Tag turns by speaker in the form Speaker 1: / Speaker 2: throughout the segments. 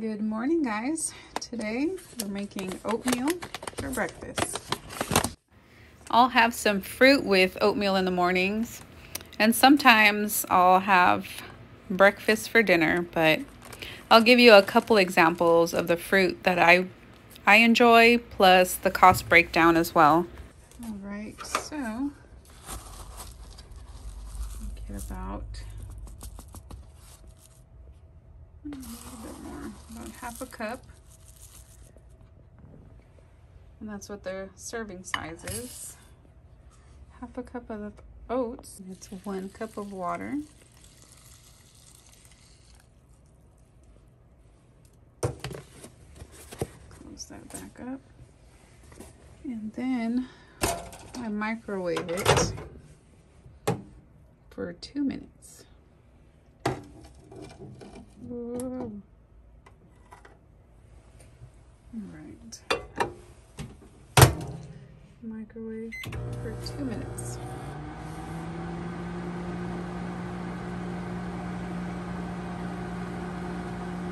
Speaker 1: Good morning, guys. Today we're making oatmeal for breakfast. I'll have some fruit with oatmeal in the mornings, and sometimes I'll have breakfast for dinner, but I'll give you a couple examples of the fruit that I I enjoy plus the cost breakdown as well. All right, so get about about half a cup. And that's what the serving size is. Half a cup of oats. It's one cup of water. Close that back up. And then I microwave it for two minutes. All right. Microwave for two minutes.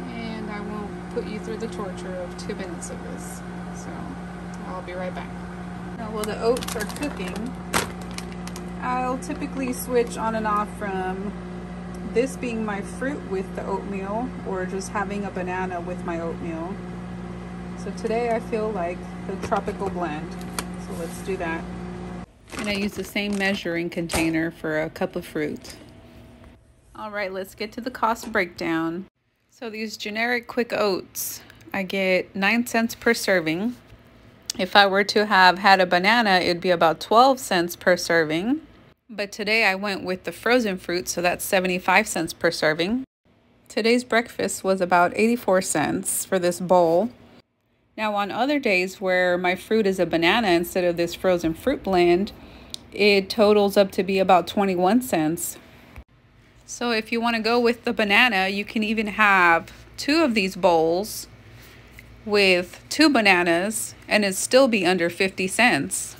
Speaker 1: And I won't put you through the torture of two minutes of this. So I'll be right back. Now while the oats are cooking, I'll typically switch on and off from this being my fruit with the oatmeal or just having a banana with my oatmeal. So today I feel like the tropical blend. So let's do that. And I use the same measuring container for a cup of fruit. All right, let's get to the cost breakdown. So these generic quick oats, I get 9 cents per serving. If I were to have had a banana, it'd be about 12 cents per serving. But today I went with the frozen fruit, so that's 75 cents per serving. Today's breakfast was about 84 cents for this bowl. Now on other days where my fruit is a banana instead of this frozen fruit blend, it totals up to be about 21 cents. So if you want to go with the banana, you can even have two of these bowls with two bananas and it still be under 50 cents.